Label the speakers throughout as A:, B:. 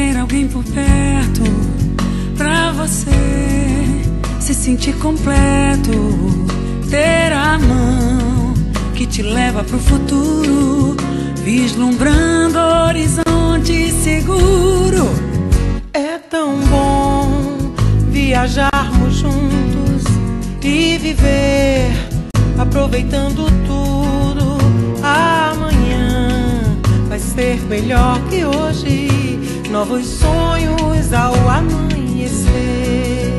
A: ter alguém por perto pra você se sentir completo, ter a mão que te leva pro futuro, vislumbrando horizonte seguro.
B: É tão bom viajarmos juntos e viver aproveitando tudo. Amanhã vai ser melhor que hoje. Novos sonhos ao amanhecer.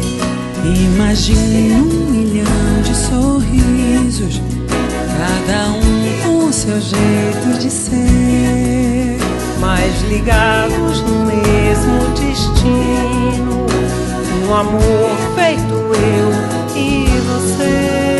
A: Imagine um milhão de sorrisos, cada um com seu jeito de ser.
B: Mas ligados no mesmo destino, um amor feito eu e você.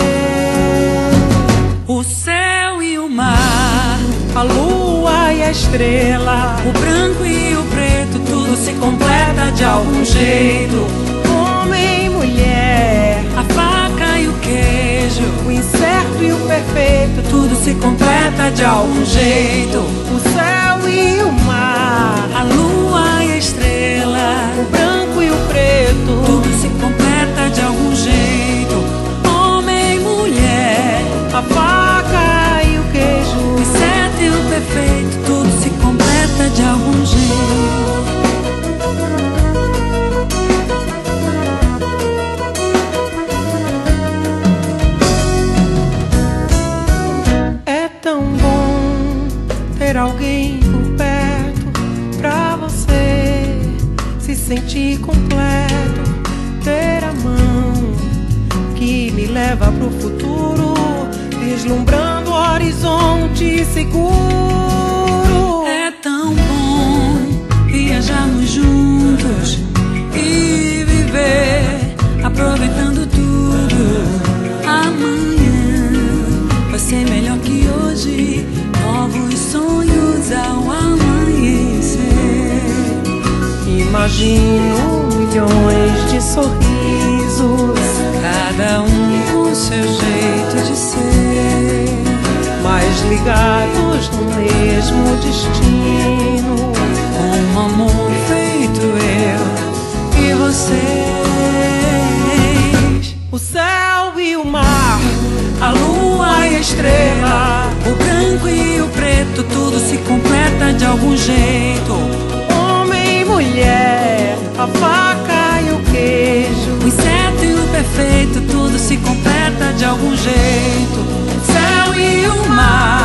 A: O céu e o mar,
B: A lua e a estrela,
A: o branco e o preto, tudo se completa de algum jeito.
B: homem e mulher,
A: A faca e o queijo,
B: o incerto e o perfeito,
A: tudo se completa de algum jeito.
B: o céu e o mar,
A: A lua e a estrela,
B: o branco e o preto,
A: tudo se completa de algum jeito. Homem e mulher,
B: a faca e o queijo.
A: o certo e o perfeito, tudo se completa de algum jeito.
B: Ter alguém por perto pra você se sentir completo. Ter a mão que me leva pro futuro, vislumbrando o horizonte seguro. Imagino milhões de sorrisos,
A: Cada um com seu jeito de ser.
B: mas ligados no mesmo destino.
A: Um amor feito eu e vocês.
B: O céu e o mar,
A: A lua e a estrela, o branco e o preto, tudo se completa de algum jeito. Jeito. Céu e o mar,